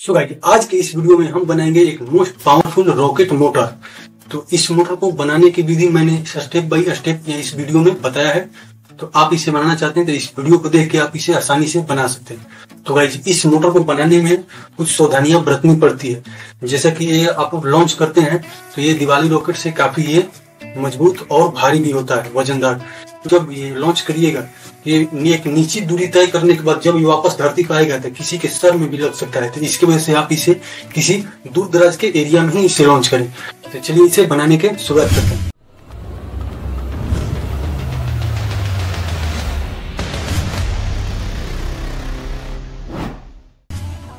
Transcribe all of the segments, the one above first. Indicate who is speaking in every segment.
Speaker 1: So guys आज के इस वीडियो में हम बनाएँगे एक मोस्ट पावरफुल रॉकेट मोटर तो इस मोटर को बनाने की विधि मैंने स्टेप बाय स्टेप इस वीडियो में बताया है। तो आप इसे बनाना चाहते हैं तो इस वीडियो को देख के आप इसे आसानी से बना सकते हैं। तो गाइज़ इस मोटर को बनाने में कुछ सावधानियाँ बरतनी पड़ती है। जैसा कि ये आप लॉन्च करते हैं तो ये दिवाली रॉकेट से काफ़ी ये मज़बूत और भारी भी होता है, वजनदार। जब ये लॉन्च करिएगा ये एक निश्चित दूरी तय करने के बाद जब ये वापस धरती पर आएगा तो किसी के सर में भी लग सकता है। तो इसकी वजह से आप इसे किसी दूर दराज के एरिया में ही इसे लॉन्च करें। तो चलिए इसे बनाने के शुरुआत करते हैं।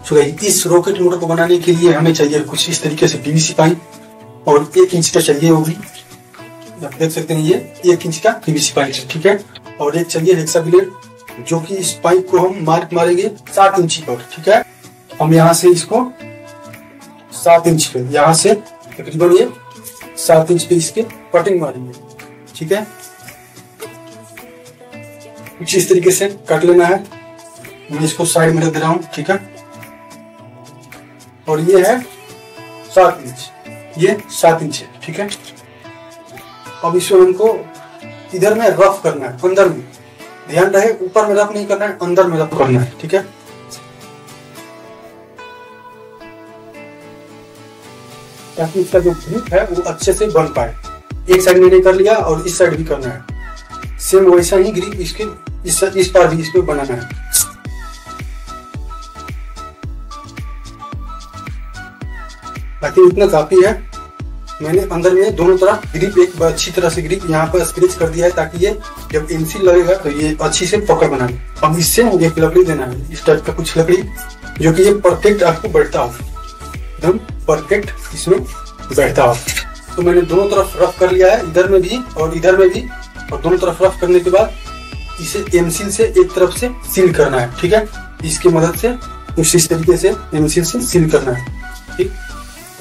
Speaker 1: तो इस रॉकेट मोटर को बनाने के लिए हमें चाहिए कुछ इस तरीके से पीवीसी पाइप और एक इंच का चाहिए होगी आप देख सकते हैं ये एक इंच का पीवीसी पाइप ठीक है? और एक चाहिए हेक्सा ब्लेड जो कि इस पाइप को हम मार्क मारेंगे सात इंची पर, ठीक है? हम यहाँ से इसको सात इंच पे, यहाँ से तकरीबन ये सात इंच पे इसके कटिंग मारेंगे, ठीक है? कुछ इस तरीके से कट लेना है। मैं इसको साइड में रख दे रहा हूँ, ठीक है? और ये है सात इंच, ये सात इंच है, ठीक है? अब इसको हमको इधर में रफ करना है अंदर में। ध्यान रहे ऊपर में रफ नहीं करना है अंदर में रफ करना है ठीक है? ताकि इसका जो ग्रिप है वो अच्छे से बन पाए। एक साइड मैंने कर लिया और इस साइड भी करना है। सेम वैसा ही ग्रिप इसके इस, इस पार भी इसको बनाना है। बाकी इतना काफ़ी है। मैंने अंदर में दोनों तरफ़ ग्रिप, एक अच्छी तरह से ग्रिप यहाँ पर स्क्रेच कर दिया है ताकि ये जब एमसी लगेगा तो ये अच्छी से पकड़ बना अब इससे मुझे एक लकड़ी देना है। इस टाइप का कुछ लकड़ी जो कि ये परफेक्ट आपको बैठता हो। एकदम परफेक्ट इसमें बैठता हो। तो मैंने दोनों तरफ़ रफ कर लिया है, इधर में भी और इधर में भी। और दोनों तरफ़ रफ करने के बाद इसे एमसील से एक तरफ़ से सील करना है, ठीक है? इसकी मदद से, उसी तरीके से एमसील से सील करना है, ठीक?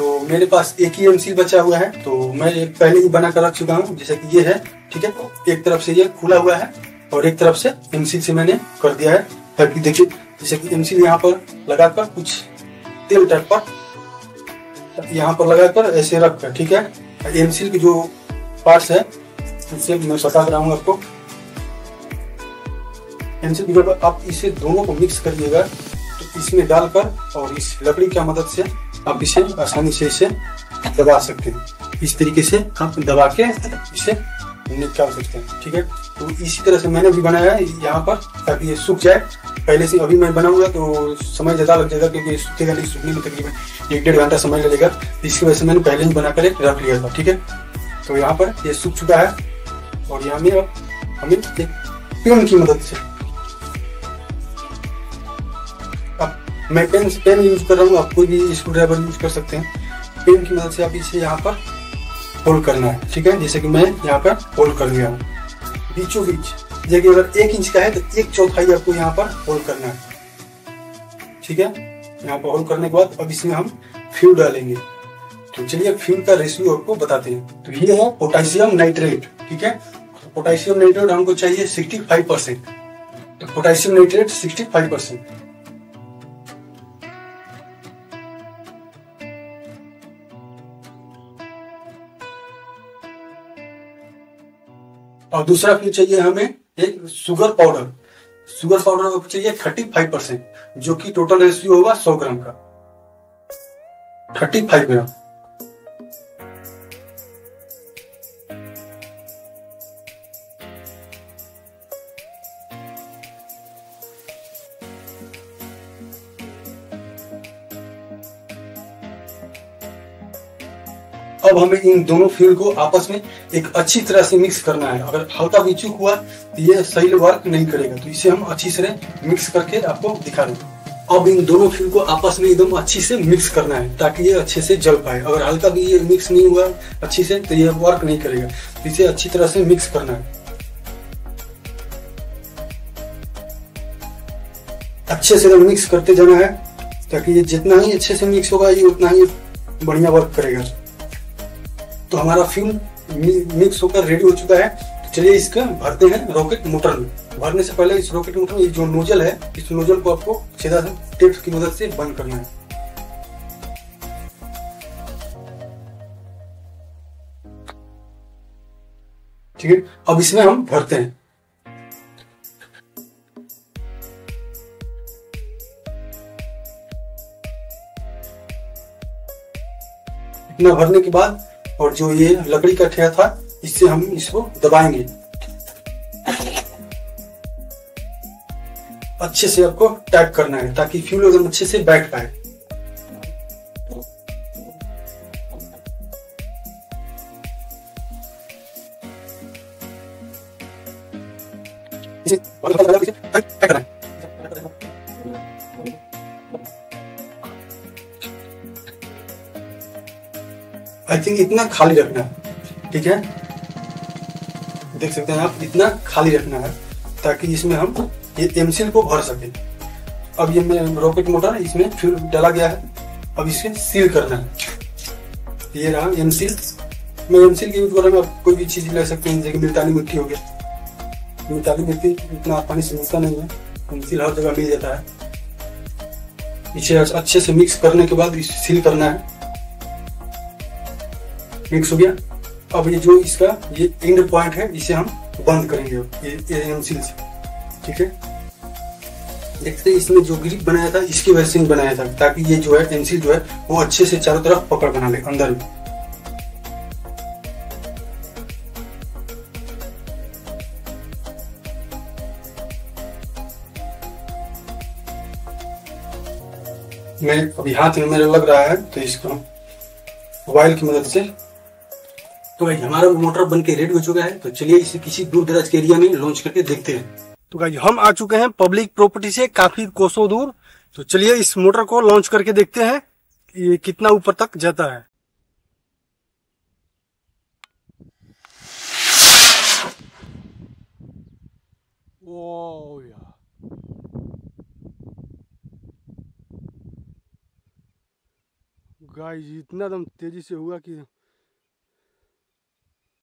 Speaker 1: तो मेरे पास एक ही एमसील बचा हुआ है तो मैं पहले ही बना कर रख चुका हूँ, जैसे कि ये है, ठीक है? एक तरफ़ से ये खुला हुआ है और एक तरफ़ से एमसील से मैंने कर दिया है ताकि देखिए, जैसे कि एमसील यहाँ पर लगाकर कुछ तेल टाइप पर यहाँ पर लगाकर ऐसे रख कर ठीक है? एमसील की जो पार्ट्स है उससे मैं बता रहा हूँ आपको। एमसील आप इसे दोनों को मिक्स करिएगा तो इसमें डालकर और इस लकड़ी की मदद से आप इसे आसानी से इसे दबा सकते हैं। इस तरीके से आप दबा के इसे निकाल सकते हैं, ठीक है? तो इसी तरह से मैंने भी बनाया है, यहाँ पर, ताकि ये सूख जाए। पहले से अभी मैं बनाऊँगा तो समय ज़्यादा लग जाएगा, क्योंकि सूखेगा नहीं, सूखने में तकरीबन एक डेढ़ घंटा समय लगेगा। इसकी वजह से मैंने पहले ही बना कर रख लिया था, ठीक है? तो यहाँ पर ये सूख चुका है, और यहाँ में अब हमें एक पेन की मदद से मैं पेन पेन यूज़ कर रहा हूँ, आप कोई भी स्क्रू ड्राइवर यूज़ कर सकते हैं। पेन की मदद से आप इसे यहाँ पर होल्ड करना है, ठीक है? जैसे कि मैं यहाँ पर होल्ड कर लिया हूँ। बीचों बीच, जैसे अगर एक इंच का है तो एक चौथाई आपको यहाँ पर होल्ड करना है, ठीक है? यहाँ पर होल्ड करने के बाद अब इसमें हम फ्यूल डालेंगे। तो चलिए फ्यूल का रेशियो आपको बताते हैं। तो ये है पोटेशियम नाइट्रेट ठीक है? पोटेशियम नाइट्रेट हमको चाहिए सिक्सटी फाइव परसेंट तो potassium nitrate sixty five percent और दूसरा फिर चाहिए हमें एक शुगर पाउडर शुगर पाउडर चाहिए थर्टी फाइव परसेंट जो कि टोटल रेशियो होगा सौ ग्राम का। Thirty five gram. अब हमें इन दोनों फ्यूल को आपस में एक अच्छी तरह से मिक्स करना है। अगर हल्का भी चूक हुआ तो ये सही वर्क नहीं करेगा। तो इसे हम अच्छी तरह मिक्स करके आपको दिखा रहे अब इन दोनों फ्यूल को आपस में एकदम अच्छी से मिक्स करना है, ताकि ये अच्छे से जल पाए। अगर हल्का भी ये मिक्स नहीं हुआ अच्छी से तो ये वर्क नहीं करेगा। तो इसे अच्छी तरह से मिक्स करना है। अच्छे से मिक्स करते जाना है, ताकि ये जितना ही अच्छे से मिक्स होगा, ये उतना ही बढ़िया वर्क करेगा। तो हमारा फ्यूम मिक्स होकर रेडी हो चुका है। तो चलिए इसका भरते हैं रॉकेट मोटर में। भरने से पहले इस रॉकेट मोटर में जो नोजल है, इस नोजल को आपको सीधा टेप की मदद से बंद करना है। ठीक है, अब इसमें हम भरते हैं। इतना भरने के बाद और जो ये लकड़ी का ठेया था, इससे हम इसको दबाएँगे। अच्छे से आपको टैप करना है, ताकि फ्यूल एकदम अच्छे से बैठ पाए। आई थिंक इतना खाली रखना है, ठीक है? देख सकते हैं आप, इतना खाली रखना है, ताकि इसमें हम ये एमसील को भर सके। अब ये रॉकेट मोटर इसमें फ्यूल डाला गया है, अब इसे सील करना है। ये रहा एमसील मैं एमसील के यूज़ कर रहा हूँ आप कोई भी चीज़ ले सकते हैं, जैसे मिल्तानी मिट्टी हो गया। मिल्तानी मिट्टी इतना आसानी से मिलता नहीं है एमसील हर जगह मिल जाता है। इसे अच्छे से मिक्स करने के बाद इसे सील करना है। मिक्स हो गया। अब ये जो इसका ये एंड पॉइंट है इसे हम बंद करेंगे ये ठीक है? देखते इसमें जो ग्रिप बनाया था, इसकी वजह से बनाया था, ताकि ये जो है पेंसिल जो है, वो अच्छे से चारों तरफ़ पकड़ बना ले, अंदर में। मैं अभी हाथ में मेरे लग रहा है तो इसको मोबाइल की मदद से तो भाई हमारा मोटर बन के रेडी हो चुका है। तो चलिए इसे किसी दूर दराज के एरिया में लॉन्च करके देखते हैं। तो भाई हम आ चुके हैं पब्लिक प्रॉपर्टी से काफ़ी कोसों दूर। तो चलिए इस मोटर को लॉन्च करके देखते हैं ये कितना ऊपर तक जाता है। गाइस इतना दम तेज़ी से हुआ कि